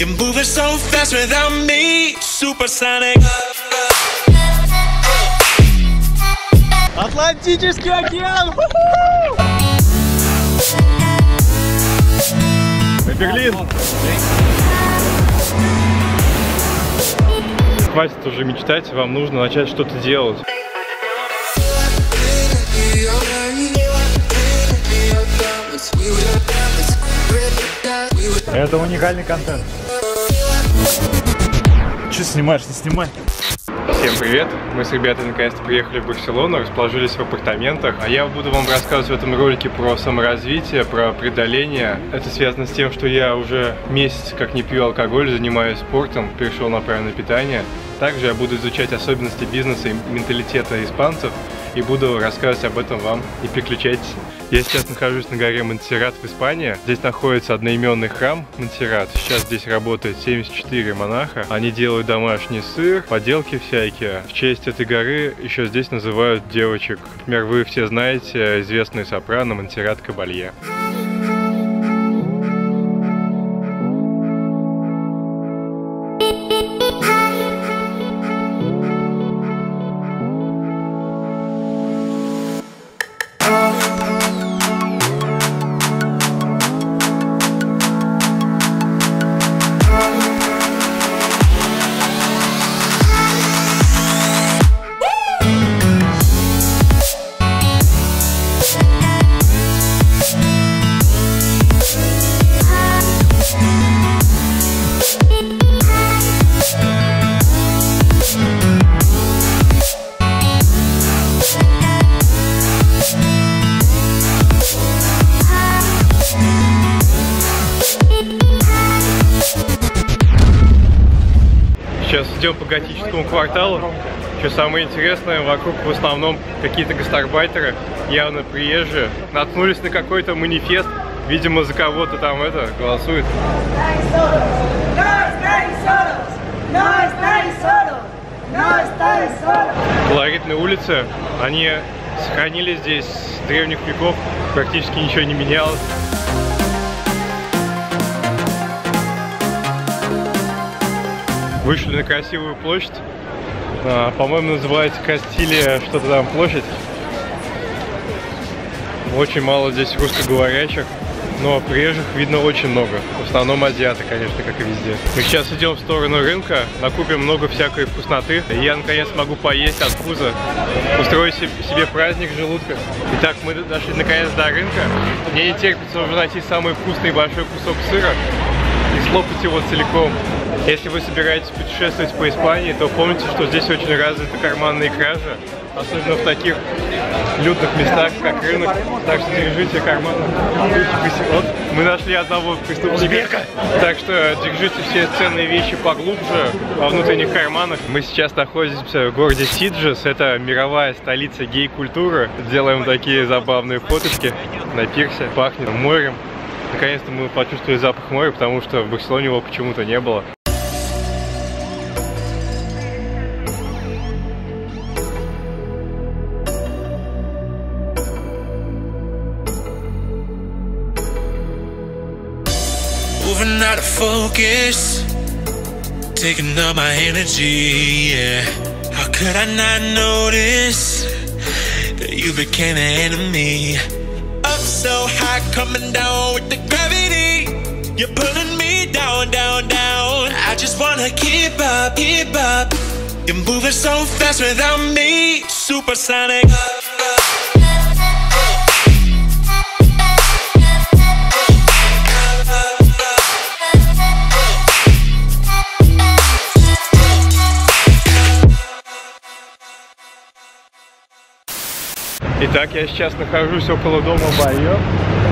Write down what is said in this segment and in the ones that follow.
You're moving so fast without me. Supersonic. Атлантический океан! Берлин! Хватит уже мечтать, вам нужно начать что-то делать. Это уникальный контент. Че снимаешь, не снимай. Всем привет! Мы с ребятами наконец-то приехали в Барселону, расположились в апартаментах. А я буду вам рассказывать в этом ролике про саморазвитие, про преодоление. Это связано с тем, что я уже месяц как не пью алкоголь, занимаюсь спортом, перешел на правильное питание. Также я буду изучать особенности бизнеса и менталитета испанцев и буду рассказывать об этом вам. И переключайтесь. Я сейчас нахожусь на горе Монсеррат в Испании. Здесь находится одноименный храм Монсеррат. Сейчас здесь работает 74 монаха. Они делают домашний сыр, поделки всякие. В честь этой горы еще здесь называют девочек. Например, вы все знаете известную сопрано Монсеррат Кабалье. Сейчас идем по готическому кварталу. Что самое интересное, вокруг в основном какие-то гастарбайтеры, явно приезжие. Наткнулись на какой-то манифест, видимо, за кого-то там это голосует. Колоритные улицы, они сохранились здесь с древних веков, практически ничего не менялось. Вышли на красивую площадь. А, По-моему, называется Кастилия, что-то там площадь. Очень мало здесь русскоговорящих, но приезжих видно очень много. В основном азиаты, конечно, как и везде. Мы сейчас идем в сторону рынка, накупим много всякой вкусноты. И я наконец могу поесть от вкуса, устроить се- себе праздник желудка. Итак, мы дошли наконец до рынка. Мне не терпится уже найти самый вкусный большой кусок сыра и слопать его целиком. Если вы собираетесь путешествовать по Испании, то помните, что здесь очень развита карманная кража, особенно в таких людных местах, как рынок. Так что держите карман. Вот, мы нашли одного преступника. Так что держите все ценные вещи поглубже во внутренних карманах. Мы сейчас находимся в городе Сиджес. Это мировая столица гей-культуры. Делаем такие забавные фоточки на пирсе. Пахнет морем. Наконец-то мы почувствовали запах моря, потому что в Барселоне его почему-то не было. Focus. Taking up my energy, yeah. How could I not notice that you became an enemy? Up so high, coming down with the gravity. You're pulling me down, down, down. I just wanna keep up, keep up. You're moving so fast without me. Supersonic. Я сейчас нахожусь около дома Байо.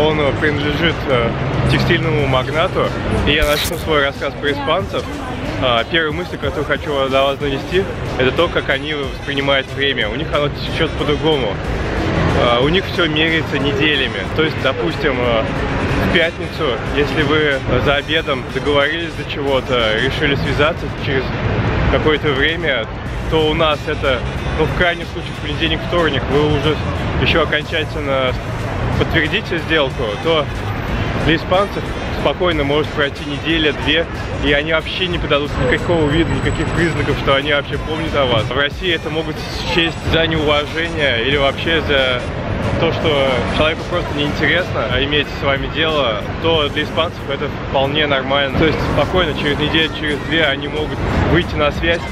Он э, принадлежит э, текстильному магнату. И я начну свой рассказ про испанцев. А, Первая мысль, которую хочу до вас донести, это то, как они воспринимают время. У них оно течет по-другому. А, У них все меряется неделями. То есть, допустим, э, в пятницу, если вы за обедом договорились до чего-то, решили связаться через какое-то время, то у нас это, ну, в крайнем случае, в понедельник, вторник, вы уже еще окончательно подтвердите сделку, то Для испанцев спокойно может пройти неделя-две, и они вообще не подадут никакого вида, никаких признаков, что они вообще помнят о вас. В России это могут счесть за неуважение или вообще за то, что человеку просто неинтересно а иметь с вами дело, то для испанцев это вполне нормально. То есть спокойно, через неделю, через две они могут выйти на связь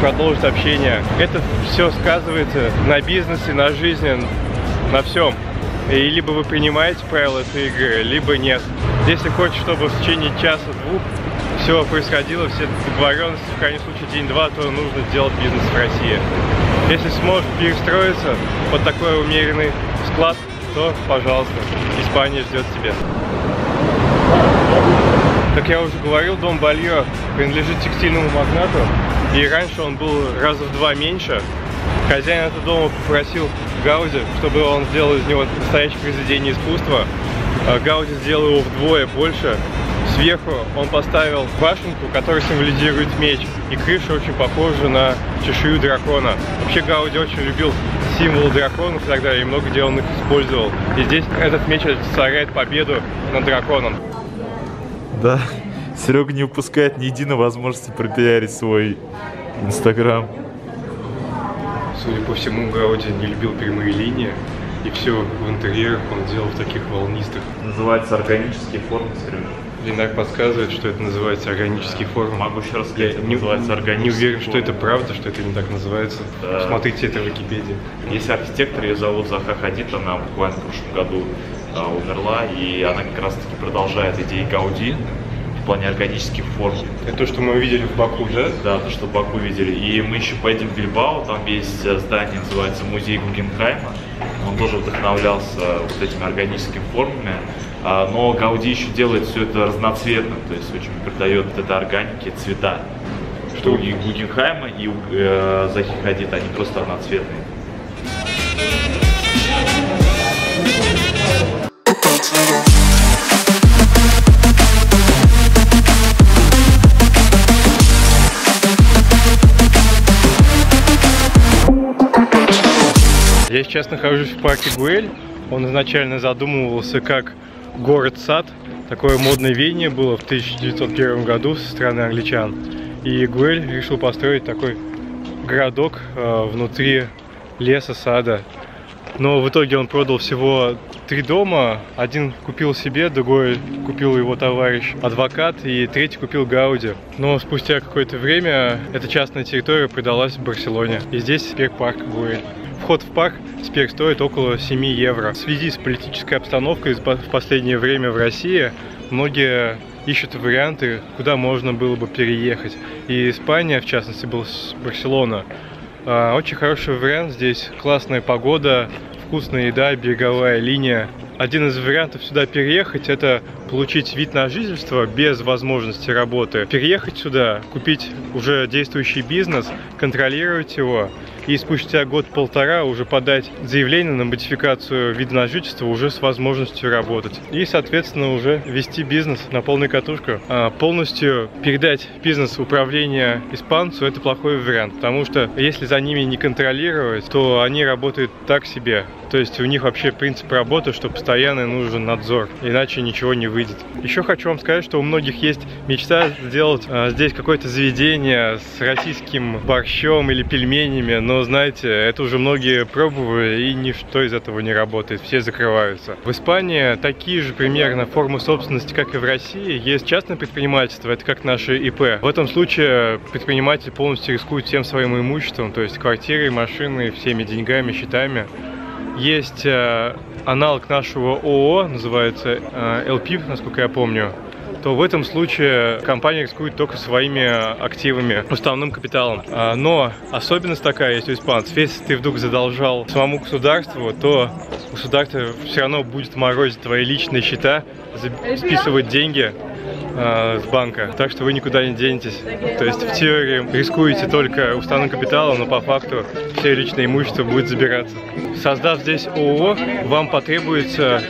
продолжить общение. Это все сказывается на бизнесе, на жизни, на всем. И либо вы принимаете правила этой игры, либо нет. Если хочешь, чтобы в течение часа-двух все происходило, все договоренности, в крайнем случае день-два, то нужно сделать бизнес в России. Если сможешь перестроиться под такой умеренный склад, то, пожалуйста, Испания ждет тебя. Как я уже говорил, дом Бальё принадлежит текстильному магнату, и раньше он был раза в два меньше. Хозяин этого дома попросил Гауди, чтобы он сделал из него настоящее произведение искусства. А Гауди сделал его вдвое больше. Сверху он поставил башенку, которая символизирует меч, и крыша очень похожа на чешую дракона. Вообще Гауди очень любил символы драконов и так далее, и много где он их использовал. И здесь этот меч олицетворяет победу над драконом. Да, Серега не упускает ни единой возможности пропиарить свой Инстаграм. Судя по всему, Гауди не любил прямые линии, и все в интерьерах он делал в таких волнистых. Называется органические формы, Серега. Ленар подсказывает, что это называется органические формы. Могу еще раз Я сказать, это не, называется не органические уверен, что формы. это правда, что это не так называется. Да. Посмотрите это в Википедии. Есть архитектор, ее зовут Заха Хадид, она буквально в прошлом году а, умерла, и она как раз таки продолжает идеи Гауди в плане органических форм. Это то, что мы видели в Баку, да? Да, то, что в Баку видели. И мы еще поедем в Бильбао, там есть э, здание, называется Музей Гугенхайма. Он тоже вдохновлялся вот этими органическими формами. А, Но Гауди еще делает все это разноцветным, то есть очень придает вот это органике цвета. Что у них Гугенхайма и у э, Захи Хадид, они просто одноцветные. Я сейчас нахожусь в парке Гуэль. Он изначально задумывался как город-сад. Такое модное веяние было в 1901 году со стороны англичан. И Гуэль решил построить такой городок э, внутри леса, сада. Но в итоге он продал всего три дома. Один купил себе, другой купил его товарищ адвокат, и третий купил Гауди. Но спустя какое-то время эта частная территория продалась в Барселоне. И здесь теперь парк Гуэль. Вход в парк теперь стоит около 7 евро. В связи с политической обстановкой в последнее время в России многие ищут варианты, куда можно было бы переехать. И Испания, в частности, был Барселона. А, Очень хороший вариант здесь. Классная погода, вкусная еда, береговая линия. Один из вариантов сюда переехать – это получить вид на жительство без возможности работы. Переехать сюда, купить уже действующий бизнес, контролировать его и спустя год-полтора уже подать заявление на модификацию вида на жительство уже с возможностью работать. И, соответственно, уже вести бизнес на полную катушку. А полностью передать бизнес управление испанцу – это плохой вариант, потому что если за ними не контролировать, то они работают так себе. То есть у них вообще принцип работы, что постоянно нужен надзор, иначе ничего не выйдет. Еще хочу вам сказать, что у многих есть мечта сделать а, здесь какое-то заведение с российским борщом или пельменями, но знаете, это уже многие пробовали и ничто из этого не работает, все закрываются. В Испании такие же примерно формы собственности, как и в России. Есть частное предпринимательство, это как наши ИП. В этом случае предприниматель полностью рискует всем своим имуществом, то есть квартирой, машиной, всеми деньгами, счетами. Есть э, аналог нашего ООО, называется э, LP, насколько я помню, то в этом случае компания рискует только своими активами, уставным капиталом. А, Но особенность такая есть у испанцев. Если ты вдруг задолжал самому государству, то государство все равно будет морозить твои личные счета, списывать деньги э, с банка, так что вы никуда не денетесь. То есть в теории рискуете только уставным капиталом, но по факту все личное имущество будет забираться. Создав здесь ООО, вам потребуется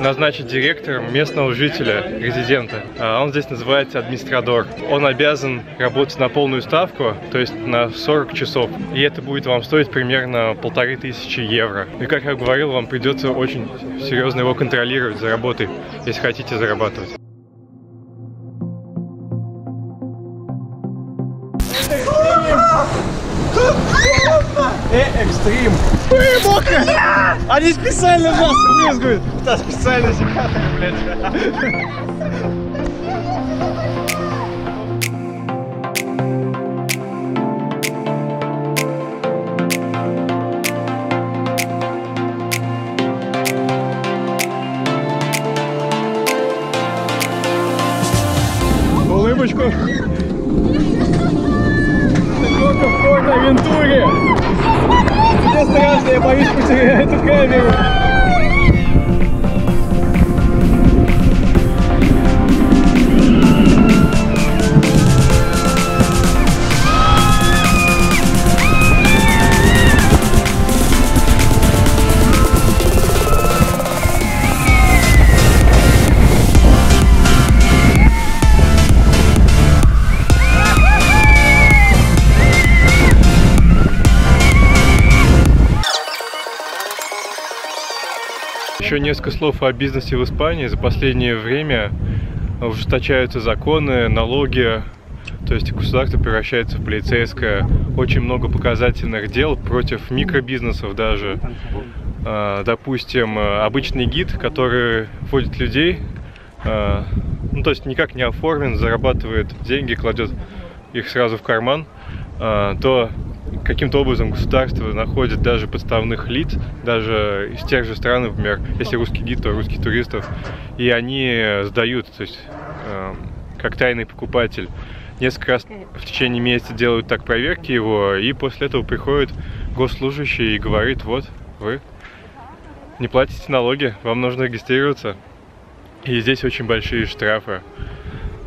назначить директором местного жителя, резидента. Ассистента. А он здесь называется администратор. Он обязан работать на полную ставку, то есть на 40 часов. И это будет вам стоить примерно полторы тысячи евро. И как я говорил, вам придется очень серьезно его контролировать за работой, если хотите зарабатывать. Э, экстрим. Ой, мокро! Они специально в нас брызгают. Да, специально секаторы, блядь. Улыбочку. Только в Порт-Авентуре. Страшно, я боюсь потерять эту камеру. Несколько слов о бизнесе в Испании. За последнее время ужесточаются законы, налоги, то есть государство превращается в полицейское. Очень много показательных дел против микробизнесов даже. А, Допустим, обычный гид, который вводит людей, а, ну то есть никак не оформлен, зарабатывает деньги, кладет их сразу в карман, а, то каким-то образом государство находит даже подставных лиц, даже из тех же стран, например, если русский гид, то русских туристов, и они сдают, то есть э, как тайный покупатель. Несколько раз в течение месяца делают так проверки его, и после этого приходит госслужащий и говорит, вот, вы не платите налоги, вам нужно регистрироваться. И здесь очень большие штрафы.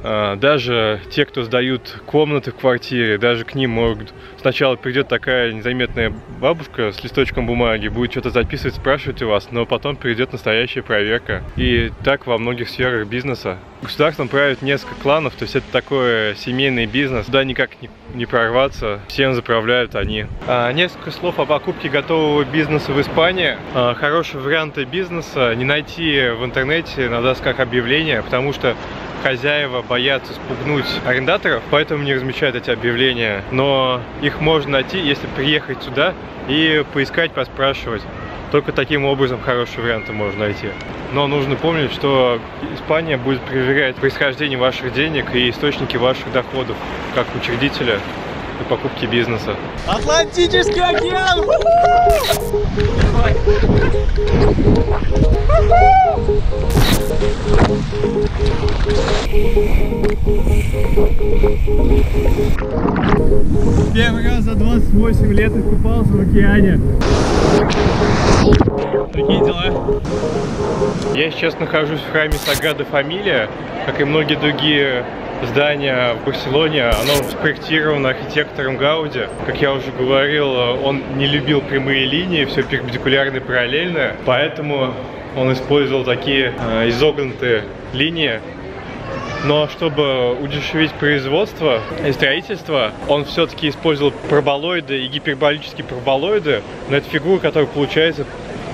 А, Даже те, кто сдают комнаты в квартире, даже к ним могут... Сначала придет такая незаметная бабушка с листочком бумаги, будет что-то записывать, спрашивать у вас, но потом придет настоящая проверка. И так во многих сферах бизнеса. Государством правят несколько кланов, то есть это такой семейный бизнес. Туда никак не, не прорваться, всем заправляют они. А, несколько слов о покупке готового бизнеса в Испании. А, хорошие варианты бизнеса не найти в интернете на досках объявления, потому что хозяева боятся спугнуть арендаторов, поэтому не размещают эти объявления. Но их можно найти, если приехать сюда и поискать, поспрашивать. Только таким образом хорошие варианты можно найти. Но нужно помнить, что Испания будет проверять происхождение ваших денег и источники ваших доходов, как учредителя и покупки бизнеса. Атлантический океан! Первый раз за 28 лет искупался в океане. Такие дела. Я сейчас нахожусь в храме Саграда Фамилия, как и многие другие здания в Барселоне. Оно спроектировано архитектором Гауди. Как я уже говорил, он не любил прямые линии, все перпендикулярно и параллельно, поэтому он использовал такие э, изогнутые линии. Но чтобы удешевить производство и строительство, он все-таки использовал параболоиды и гиперболические параболоиды, но это фигура, которая получается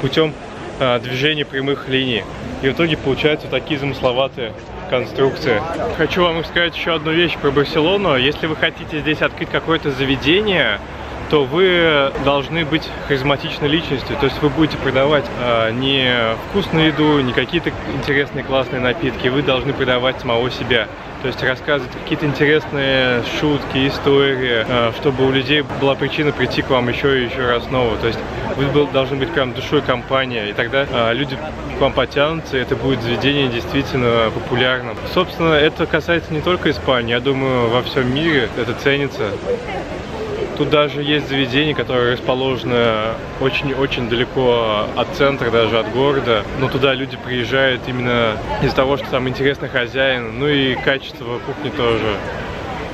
путем э, движения прямых линий. И в итоге получаются такие замысловатые конструкции. Хочу вам сказать еще одну вещь про Барселону. Если вы хотите здесь открыть какое-то заведение, то вы должны быть харизматичной личностью. То есть вы будете продавать э, не вкусную еду, не какие-то интересные классные напитки. Вы должны продавать самого себя. То есть рассказывать какие-то интересные шутки, истории, э, чтобы у людей была причина прийти к вам еще и еще раз снова. То есть вы должны быть прям душой компания, и тогда э, люди к вам потянутся, и это будет заведение действительно популярным. Собственно, это касается не только Испании, я думаю, во всем мире это ценится. Тут даже есть заведения, которые расположены очень-очень далеко от центра, даже от города. Но туда люди приезжают именно из-за того, что там интересный хозяин, ну и качество кухни тоже.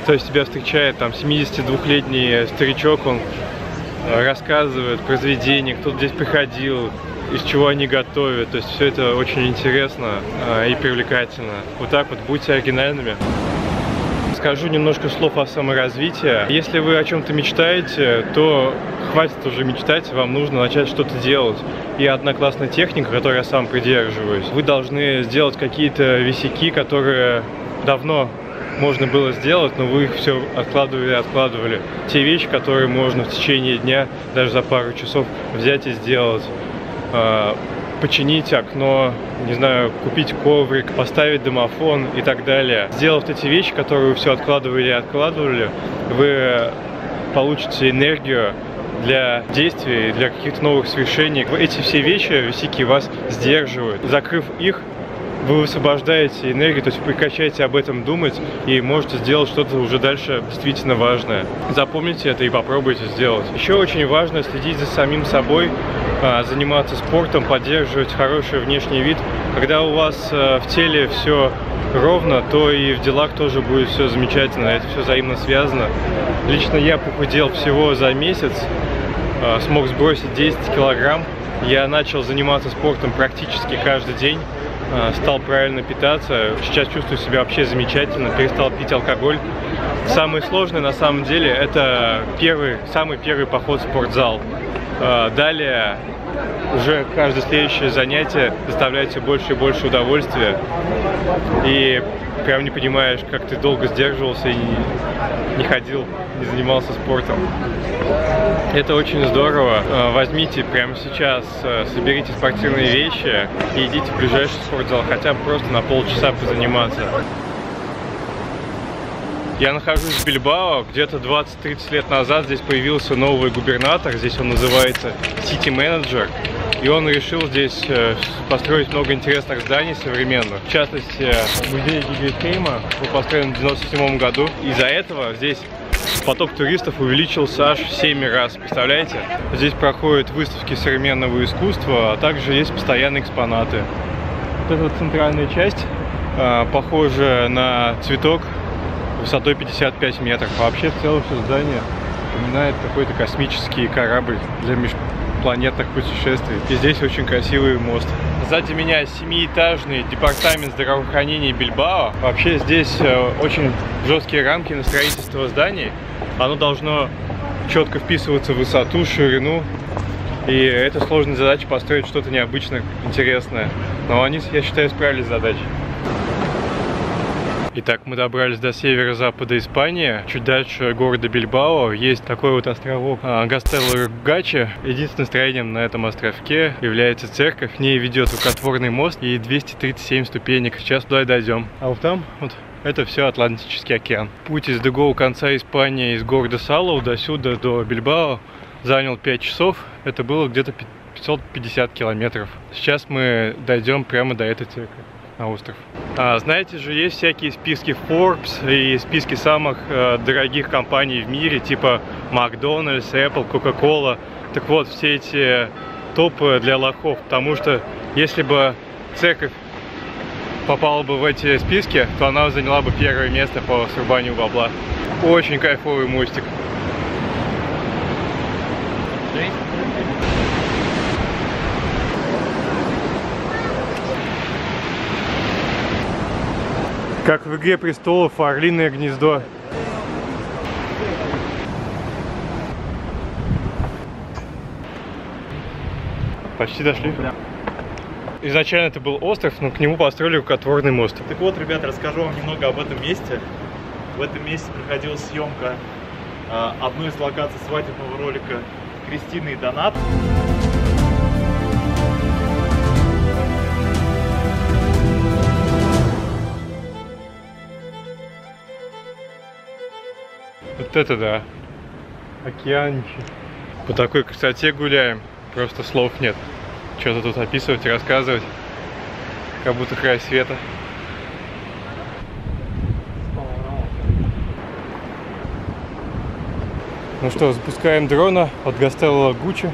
То есть тебя встречает там 72-летний старичок, он рассказывает про заведение, кто здесь приходил, из чего они готовят. То есть все это очень интересно э, и привлекательно. Вот так вот, будьте оригинальными. Скажу немножко слов о саморазвитии. Если вы о чем-то мечтаете, то хватит уже мечтать, вам нужно начать что-то делать. И одна классная техника, которой я сам придерживаюсь. Вы должны сделать какие-то висяки, которые давно можно было сделать, но вы их все откладывали и откладывали. Те вещи, которые можно в течение дня, даже за пару часов взять и сделать. Починить окно, не знаю, купить коврик, поставить домофон и так далее. Сделав эти вещи, которые вы все откладывали и откладывали, вы получите энергию для действий, для каких-то новых свершений. Эти все вещи, висяки, вас сдерживают. Закрыв их, вы высвобождаете энергию, то есть прекращаете об этом думать и можете сделать что-то уже дальше действительно важное. Запомните это и попробуйте сделать. Еще очень важно следить за самим собой, а, заниматься спортом, поддерживать хороший внешний вид. Когда у вас э, в теле все ровно, то и в делах тоже будет все замечательно, это все взаимно связано. Лично я похудел всего за месяц, а, смог сбросить 10 килограмм. Я начал заниматься спортом практически каждый день. А, стал правильно питаться, сейчас чувствую себя вообще замечательно, перестал пить алкоголь. Самое сложное на самом деле это первый, самый первый поход в спортзал. А, далее уже каждое следующее занятие доставляет все больше и больше удовольствия. И прям не понимаешь, как ты долго сдерживался и не ходил, не занимался спортом. Это очень здорово. Э, возьмите прямо сейчас, э, соберите спортивные вещи и идите в ближайший спортзал, хотя бы просто на полчаса позаниматься. Я нахожусь в Бильбао, где-то 20-30 лет назад здесь появился новый губернатор, здесь он называется City Manager. И он решил здесь э, построить много интересных зданий современных. В частности, музей Гигельхейма был построен в 97 году. Из-за этого здесь поток туристов увеличился аж в 7 раз, представляете? Здесь проходят выставки современного искусства, а также есть постоянные экспонаты. Вот эта центральная часть э, похожа на цветок высотой 55 метров. Вообще в целом все здание напоминает какой-то космический корабль для межпланетных путешествий. И здесь очень красивый мост. Сзади меня семиэтажный департамент здравоохранения Бильбао. Вообще здесь э, очень жесткие рамки на строительство зданий. Оно должно четко вписываться в высоту, ширину. И это сложная задача построить что-то необычное, интересное. Но они, я считаю, справились с задачей. Итак, мы добрались до северо-запада Испании. Чуть дальше города Бильбао есть такой вот островок а, Гастелло Гачи. Единственным строением на этом островке является церковь. В ней ведет рукотворный мост и 237 ступенек. Сейчас туда и дойдем. А вот там вот это все Атлантический океан. Путь из другого конца Испании, из города Салоу до сюда, до Бильбао, занял 5 часов. Это было где-то 550 километров. Сейчас мы дойдем прямо до этой церкви на остров. А, знаете же, есть всякие списки Forbes и списки самых э, дорогих компаний в мире, типа Макдональдс, Apple, Coca-Cola. Так вот, все эти топы для лохов, потому что если бы церковь попала бы в эти списки, то она заняла бы первое место по срубанию бабла. Очень кайфовый мостик. Как в «Игре престолов» Орлиное гнездо. Почти дошли. Изначально это был остров, но к нему построили рукотворный мост. Так вот, ребята, расскажу вам немного об этом месте. В этом месте проходила съемка э, одной из локаций свадебного ролика Кристины и Донат. Вот это да. Океанище. По такой красоте гуляем. Просто слов нет. Что-то тут описывать и рассказывать. Как будто край света. Ну что, запускаем дрона от Гастелло Гуччи.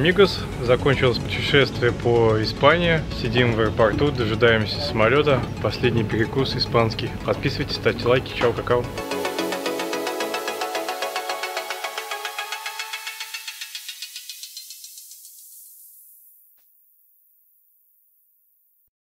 Амигос. Закончилось путешествие по Испании. Сидим в аэропорту, дожидаемся самолета. Последний перекус испанский. Подписывайтесь, ставьте лайки. Чао, какао.